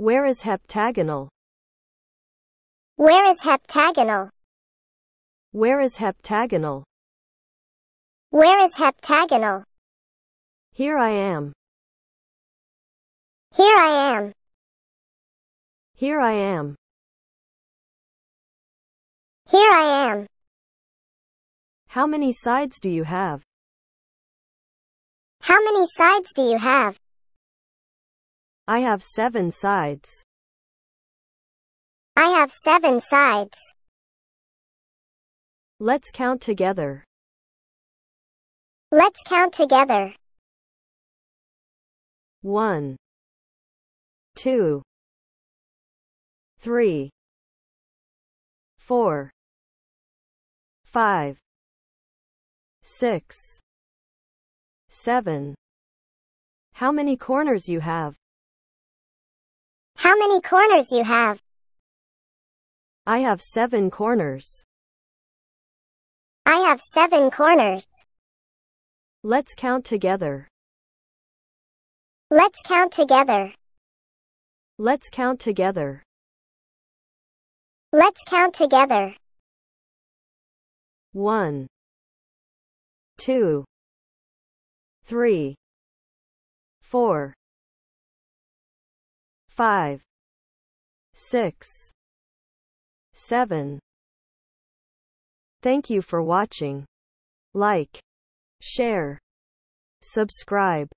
Where is heptagonal? Where is heptagonal? Where is heptagonal? Where is heptagonal? Here I am. Here I am. Here I am. Here I am. How many sides do you have? How many sides do you have? I have seven sides. I have seven sides. Let's count together. Let's count together. One, two, three, four, five, six, seven. How many corners you have? How many corners you have? I have seven corners. I have seven corners. Let's count together. Let's count together. Let's count together. Let's count together. One, two, three, four, five, six, seven. Thank you for watching. Like, share, subscribe.